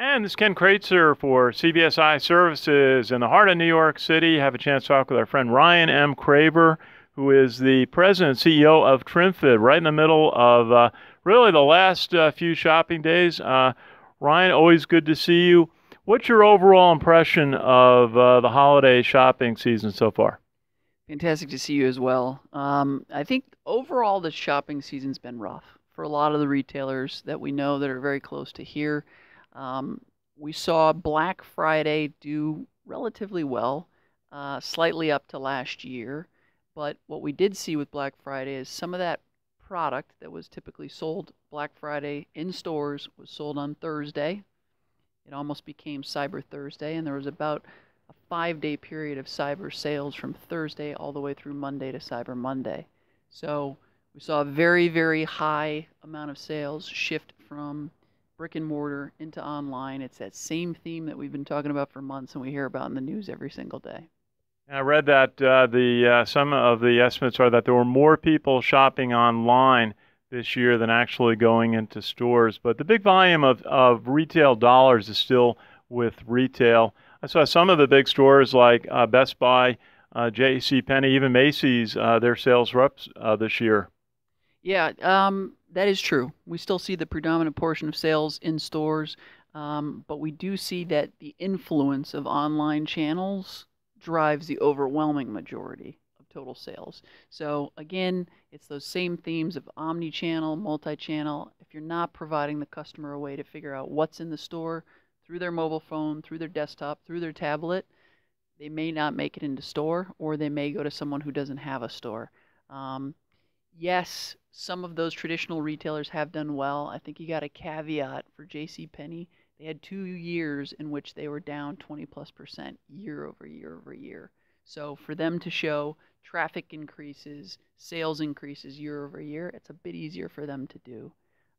And this is Ken Kraetzer for CBSI Services in the heart of New York City. Have a chance to talk with our friend Ryan M. Craver, who is the president and CEO of TrimFit, right in the middle of uh, really the last uh, few shopping days. Uh, Ryan, always good to see you. What's your overall impression of uh, the holiday shopping season so far? Fantastic to see you as well. Um, I think overall the shopping season's been rough for a lot of the retailers that we know that are very close to here. Um, we saw Black Friday do relatively well, uh, slightly up to last year. But what we did see with Black Friday is some of that product that was typically sold Black Friday in stores was sold on Thursday. It almost became Cyber Thursday, and there was about a five day period of cyber sales from Thursday all the way through Monday to Cyber Monday. So we saw a very, very high amount of sales shift from brick and mortar into online. It's that same theme that we've been talking about for months and we hear about in the news every single day. I read that uh, the uh, some of the estimates are that there were more people shopping online this year than actually going into stores. But the big volume of, of retail dollars is still with retail. I saw some of the big stores like uh, Best Buy, uh, J.C. Penney, even Macy's. Uh, their sales were up uh, this year. Yeah, um, that is true. We still see the predominant portion of sales in stores, um, but we do see that the influence of online channels drives the overwhelming majority of total sales. So again, it's those same themes of omni-channel, multi-channel. If you're not providing the customer a way to figure out what's in the store through their mobile phone, through their desktop, through their tablet, they may not make it into store, or they may go to someone who doesn't have a store. Um, yes, some of those traditional retailers have done well. I think you got a caveat for J.C. Penney they had two years in which they were down 20 plus percent year over year over year. So for them to show traffic increases, sales increases year over year, it's a bit easier for them to do.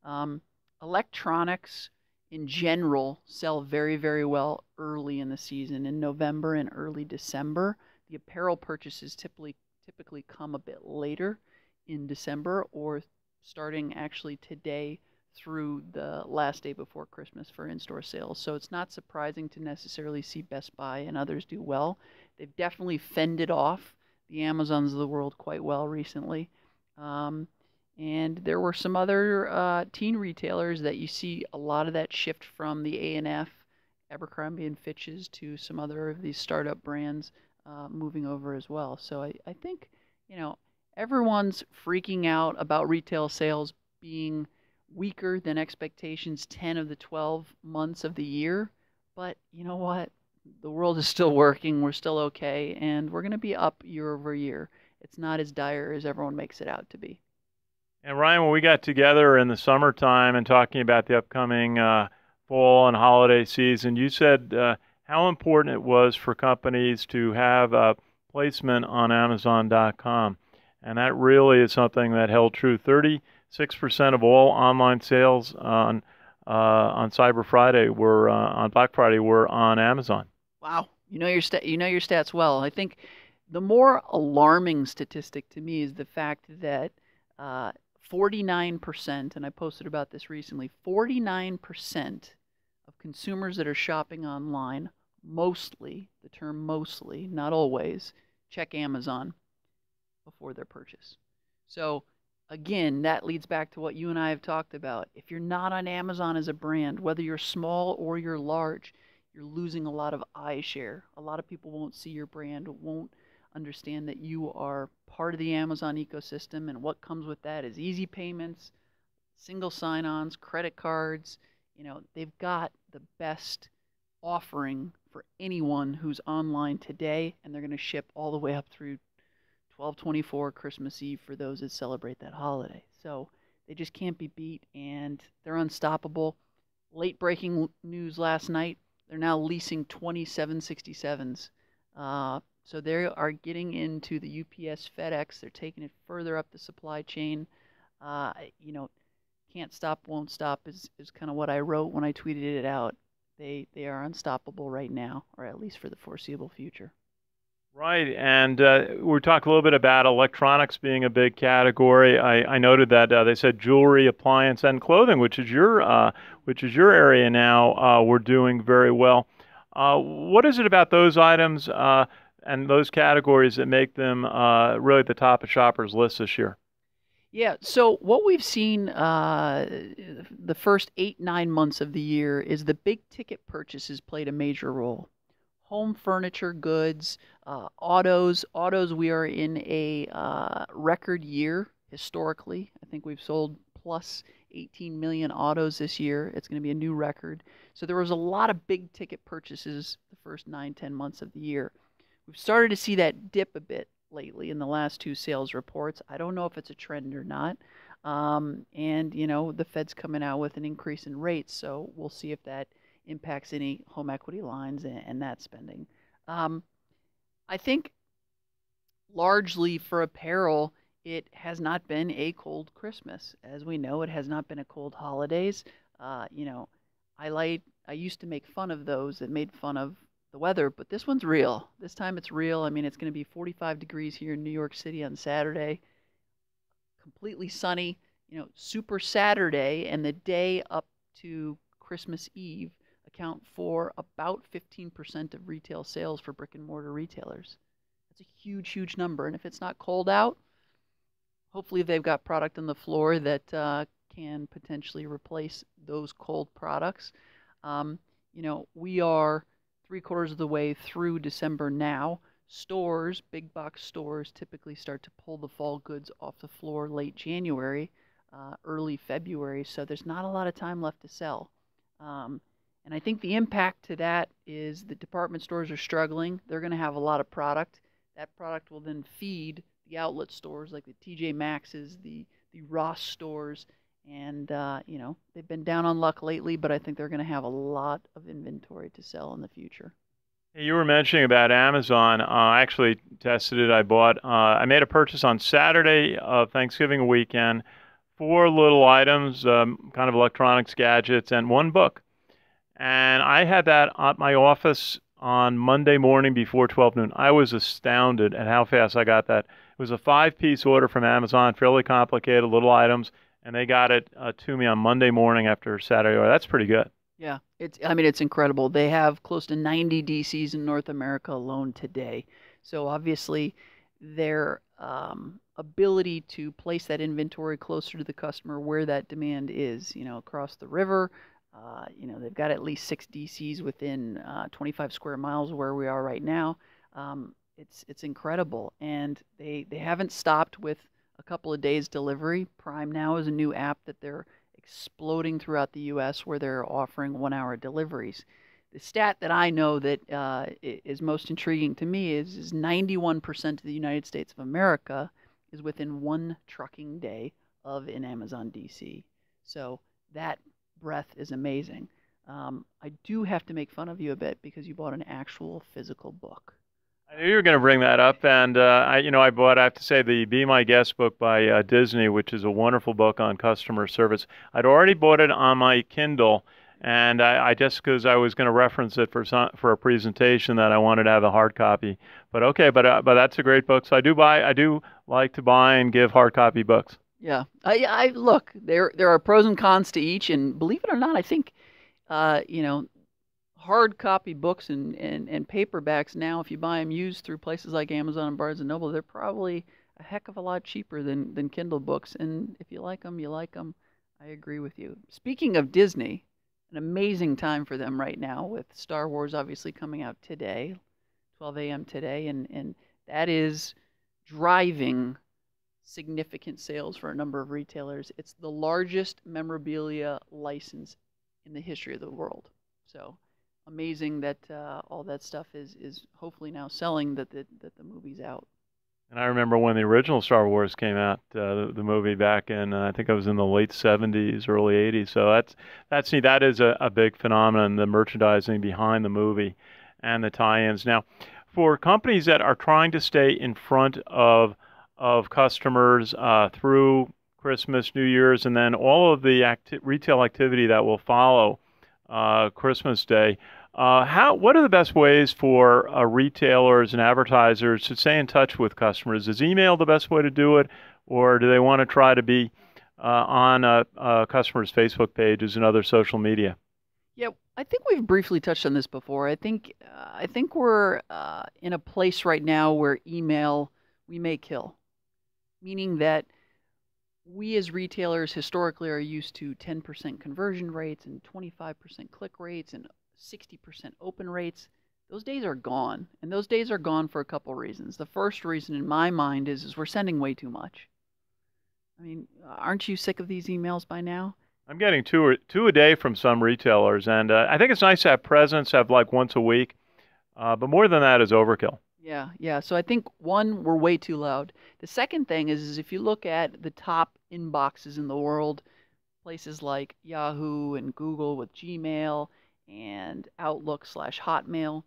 Um, electronics in general sell very, very well early in the season. In November and early December, the apparel purchases typically typically come a bit later in December or starting actually today through the last day before Christmas for in store sales. So it's not surprising to necessarily see Best Buy and others do well. They've definitely fended off the Amazons of the world quite well recently. Um, and there were some other uh, teen retailers that you see a lot of that shift from the A&F, Abercrombie and Fitches to some other of these startup brands uh, moving over as well. So I, I think, you know, everyone's freaking out about retail sales being – weaker than expectations 10 of the 12 months of the year. But you know what? The world is still working. We're still okay. And we're going to be up year over year. It's not as dire as everyone makes it out to be. And Ryan, when we got together in the summertime and talking about the upcoming uh, fall and holiday season, you said uh, how important it was for companies to have a placement on Amazon.com. And that really is something that held true. 36% of all online sales on uh, on Cyber Friday were uh, on Black Friday were on Amazon. Wow, you know your you know your stats well. I think the more alarming statistic to me is the fact that uh, 49%, and I posted about this recently, 49% of consumers that are shopping online, mostly, the term mostly, not always, check Amazon before their purchase. So again, that leads back to what you and I have talked about. If you're not on Amazon as a brand, whether you're small or you're large, you're losing a lot of eye share. A lot of people won't see your brand, won't understand that you are part of the Amazon ecosystem, and what comes with that is easy payments, single sign ons, credit cards. You know, they've got the best offering for anyone who's online today, and they're going to ship all the way up through 1224 Christmas Eve for those that celebrate that holiday. So they just can't be beat and they're unstoppable. Late breaking news last night they're now leasing 2767s. Uh, so they are getting into the UPS FedEx. They're taking it further up the supply chain. Uh, you know, can't stop, won't stop is, is kind of what I wrote when I tweeted it out. They, they are unstoppable right now, or at least for the foreseeable future. Right, and uh, we talked a little bit about electronics being a big category. I, I noted that uh, they said jewelry, appliance, and clothing, which is your uh, which is your area now. Uh, we're doing very well. Uh, what is it about those items uh, and those categories that make them really at the top of shoppers' lists this year? Yeah, so what we've seen the first eight nine months of the year is the big ticket purchases played a major role home furniture goods, uh, autos. Autos, we are in a uh, record year historically. I think we've sold plus 18 million autos this year. It's going to be a new record. So there was a lot of big ticket purchases the first nine, 10 months of the year. We've started to see that dip a bit lately in the last two sales reports. I don't know if it's a trend or not. Um, and, you know, the Fed's coming out with an increase in rates. So we'll see if that impacts any home equity lines and, and that spending. Um, I think largely for apparel, it has not been a cold Christmas. As we know, it has not been a cold holidays. Uh, you know, I like I used to make fun of those that made fun of the weather, but this one's real. This time it's real. I mean, it's going to be 45 degrees here in New York City on Saturday. Completely sunny, you know, super Saturday and the day up to Christmas Eve account for about 15% of retail sales for brick and mortar retailers. That's a huge, huge number. And if it's not cold out, hopefully they've got product on the floor that uh, can potentially replace those cold products. Um, you know, we are three quarters of the way through December now. Stores, big box stores, typically start to pull the fall goods off the floor late January, uh, early February, so there's not a lot of time left to sell. Um, and I think the impact to that is the department stores are struggling. They're going to have a lot of product. That product will then feed the outlet stores like the TJ Maxx's, the the Ross stores, and uh, you know they've been down on luck lately, but I think they're going to have a lot of inventory to sell in the future. You were mentioning about Amazon. Uh, I actually tested it. I bought. Uh, I made a purchase on Saturday of Thanksgiving weekend. Four little items, um, kind of electronics, gadgets, and one book. And I had that at my office on Monday morning before 12 noon. I was astounded at how fast I got that. It was a five piece order from Amazon, fairly complicated, little items, and they got it uh, to me on Monday morning after Saturday. Order. That's pretty good. Yeah, it's. I mean, it's incredible. They have close to 90 DCs in North America alone today. So obviously, their um, ability to place that inventory closer to the customer where that demand is, you know, across the river, uh, you know, they've got at least six DCs within uh, 25 square miles where we are right now. Um, it's it's incredible, and they they haven't stopped with a couple of days delivery. Prime Now is a new app that they're exploding throughout the U.S. where they're offering one-hour deliveries. The stat that I know that uh, is most intriguing to me is, is 91% of the United States of America is within one trucking day of an Amazon DC. So that breath is amazing. Um, I do have to make fun of you a bit because you bought an actual physical book. I knew you were going to bring that up, and uh, I, you know, I bought. I have to say the "Be My Guest" book by uh, Disney, which is a wonderful book on customer service. I'd already bought it on my Kindle, and I, I just because I was going to reference it for some, for a presentation that I wanted to have a hard copy. But okay, but uh, but that's a great book. So I do buy. I do like to buy and give hard copy books. Yeah, I, I look there. There are pros and cons to each, and believe it or not, I think, uh, you know, hard copy books and, and, and paperbacks now, if you buy them used through places like Amazon and Barnes and Noble, they're probably a heck of a lot cheaper than than Kindle books. And if you like them, you like them. I agree with you. Speaking of Disney, an amazing time for them right now with Star Wars obviously coming out today, 12 a.m. today, and and that is driving significant sales for a number of retailers. It's the largest memorabilia license in the history of the world. So amazing that uh, all that stuff is is hopefully now selling that the, that the movie's out. And I remember when the original Star Wars came out, uh, the, the, movie back in uh, I think I was in the late 70s, early 80s. So that's that's see that is a, a big phenomenon. The merchandising behind the movie and the tie-ins. Now, for companies that are trying to stay in front of of customers uh, through Christmas, New Year's, and then all of the acti- retail activity that will follow uh, Christmas Day. Uh, how? What are the best ways for uh, retailers and advertisers to stay in touch with customers? Is email the best way to do it, or do they want to try to be uh, on a, a customer's Facebook pages and other social media? Yeah, I think we've briefly touched on this before. I think uh, I think we're uh, in a place right now where email we may kill, meaning that we as retailers historically are used to 10% conversion rates and 25% click rates and 60% open rates. Those days are gone, and those days are gone for a couple reasons. The first reason in my mind is, is we're sending way too much. I mean, aren't you sick of these emails by now? I'm getting two or two a day from some retailers, and uh, I think it's nice to have presence, have like once a week, uh, but more than that is overkill. Yeah, yeah. So I think one, we're way too loud. The second thing is, is if you look at the top inboxes in the world, places like Yahoo and Google with Gmail and Outlook slash Hotmail,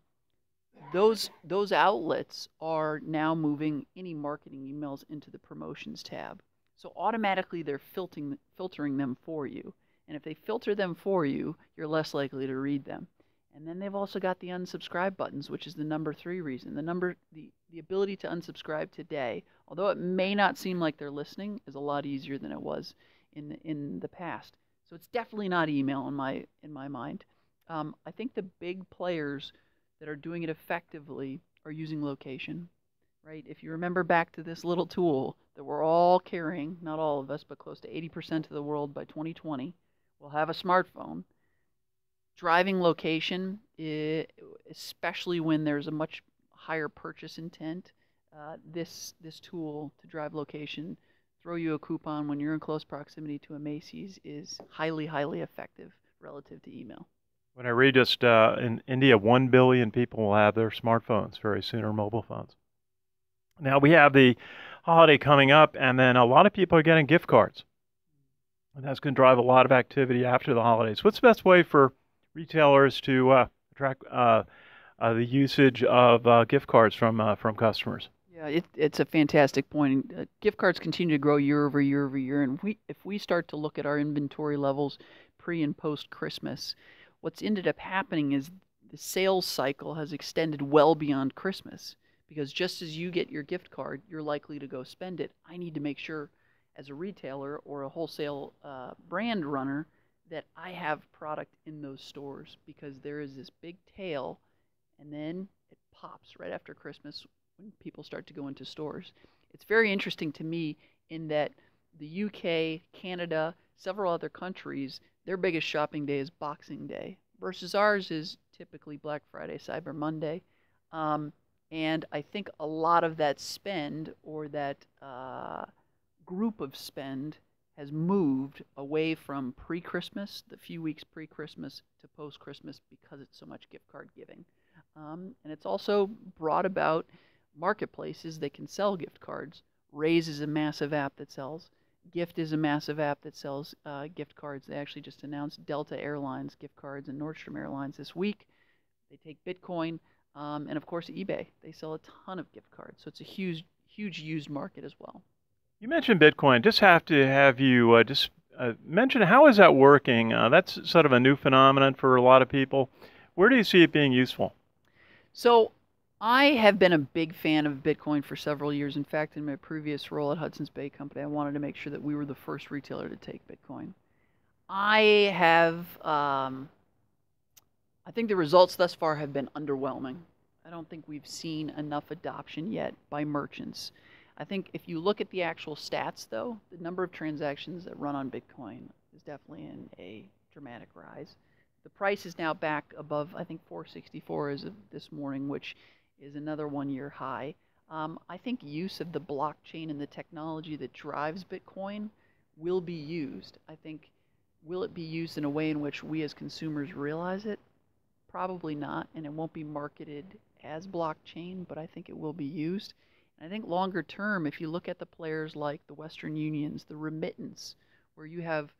those those outlets are now moving any marketing emails into the promotions tab. So automatically they're filtering filtering them for you. And if they filter them for you, you're less likely to read them. And then they've also got the unsubscribe buttons, which is the number three reason. The number the, the ability to unsubscribe today, although it may not seem like they're listening, is a lot easier than it was in the, in the past. So it's definitely not email in my in my mind. Um, I think the big players that are doing it effectively are using location, right? If you remember back to this little tool that we're all carrying, not all of us, but close to 80% of the world by 2020 will have a smartphone driving location, especially when there's a much higher purchase intent, uh, this this tool to drive location, throw you a coupon when you're in close proximity to a Macy's is highly highly effective relative to email. When I read just uh, in India, one billion people will have their smartphones very soon or mobile phones. Now we have the holiday coming up, and then a lot of people are getting gift cards. And that's going to drive a lot of activity after the holidays. What's the best way for retailers to uh, uh, uh, the usage of uh, gift cards from uh, from customers. Yeah, it, it's a fantastic point. Uh, gift cards continue to grow year over year over year, and we if we start to look at our inventory levels pre and post Christmas, what's ended up happening is the sales cycle has extended well beyond Christmas because just as you get your gift card, you're likely to go spend it. I need to make sure, as a retailer or a wholesale brand runner, that I have product in those stores because there is this big tail and then it pops right after Christmas when people start to go into stores. It's very interesting to me in that the UK, Canada, several other countries, their biggest shopping day is Boxing Day versus ours is typically Black Friday, Cyber Monday. Um, and I think a lot of that spend or that uh, group of spend has moved away from pre Christmas, the few weeks pre Christmas, to post Christmas because it's so much gift card giving. Um, and it's also brought about marketplaces that can sell gift cards. Raise is a massive app that sells. Gift is a massive app that sells uh, gift cards. They actually just announced Delta Airlines gift cards and Nordstrom Airlines this week. They take Bitcoin. Um, and of course, eBay. They sell a ton of gift cards. So it's a huge, huge used market as well. You mentioned Bitcoin. Just have to have you uh, just uh, mention how is that working? Uh, that's sort of a new phenomenon for a lot of people. Where do you see it being useful? So, I have been a big fan of Bitcoin for several years. In fact, in my previous role at Hudson's Bay Company, I wanted to make sure that we were the first retailer to take Bitcoin. I have, um, I think the results thus far have been underwhelming. I don't think we've seen enough adoption yet by merchants. I think if you look at the actual stats, though, the number of transactions that run on Bitcoin is definitely in a dramatic rise. The price is now back above, I think, 464 as of this morning, which is another one year high. Um, I think use of the blockchain and the technology that drives Bitcoin will be used. I think, will it be used in a way in which we as consumers realize it? Probably not, and it won't be marketed as blockchain, but I think it will be used. I think longer term, if you look at the players like the Western Unions, the remittance, where you have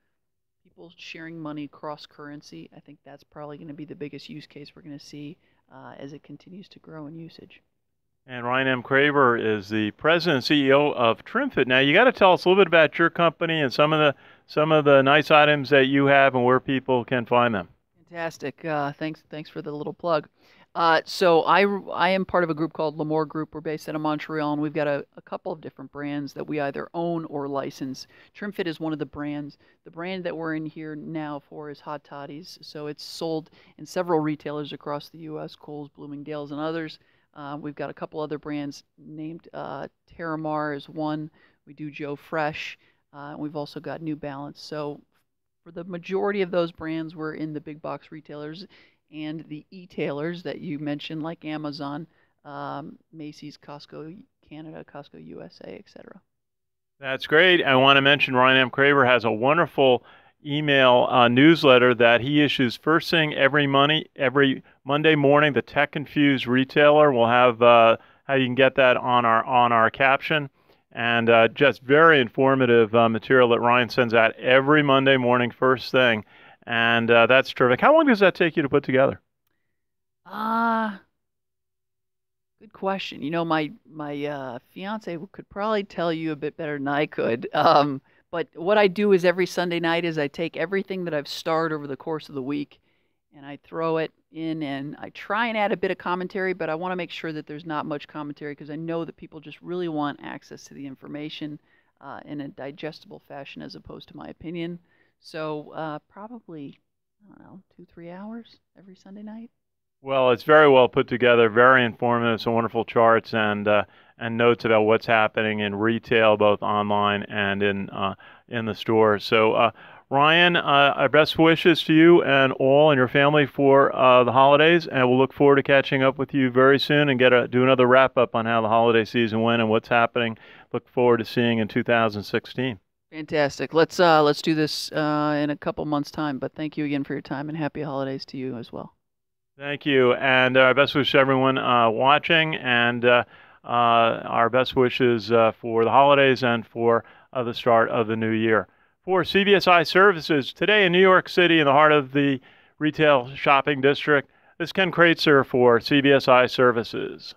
people sharing money cross currency, I think that's probably going to be the biggest use case we're going to see uh, as it continues to grow in usage. And Ryan M. Craver is the president and CEO of TrimFit. Now, you got to tell us a little bit about your company and some of the some of the nice items that you have and where people can find them. Fantastic. Uh, thanks. Thanks for the little plug. Uh, so I, I am part of a group called Lamour Group. We're based out of Montreal, and we've got a, a couple of different brands that we either own or license. TrimFit is one of the brands. The brand that we're in here now for is Hot Toddies. So it's sold in several retailers across the U.S., Kohl's, Bloomingdale's, and others. Uh, we've got a couple other brands named uh, Terramar is one. We do Joe Fresh. Uh, and we've also got New Balance. So for the majority of those brands, we're in the big box retailers and the e-tailers that you mentioned, like Amazon, um, Macy's, Costco Canada, Costco USA, etc. That's great. I want to mention Ryan M. Craver has a wonderful email uh, newsletter that he issues first thing every money every Monday morning. The Tech Infused Retailer. We'll have uh, how you can get that on our on our caption, and uh, just very informative uh, material that Ryan sends out every Monday morning first thing and uh, that's terrific. How long does that take you to put together? Ah, uh, good question. You know, my my uh, fiance could probably tell you a bit better than I could. Um, but what I do is every Sunday night is I take everything that I've starred over the course of the week, and I throw it in, and I try and add a bit of commentary, but I want to make sure that there's not much commentary because I know that people just really want access to the information uh, in a digestible fashion as opposed to my opinion. So uh, probably, I don't know, two, three hours every Sunday night. Well, it's very well put together, very informative, some wonderful charts and uh, and notes about what's happening in retail, both online and in uh, in the store. So, uh, Ryan, uh, our best wishes to you and all and your family for uh, the holidays, and we'll look forward to catching up with you very soon and get a, do another wrap up on how the holiday season went and what's happening. Look forward to seeing in 2016. Fantastic. Let's uh, let's do this uh, in a couple months' time. But thank you again for your time and happy holidays to you as well. Thank you, and our uh, best wishes to everyone uh, watching, and uh, uh, our best wishes for the holidays and for the start of the new year. For CBSI Services today in New York City, in the heart of the retail shopping district, this is Ken Kraetzer for CBSI Services.